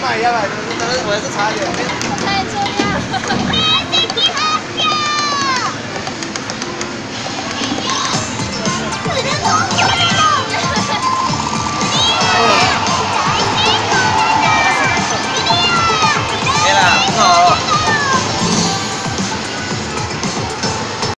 买下来，我还是差一点。太重要。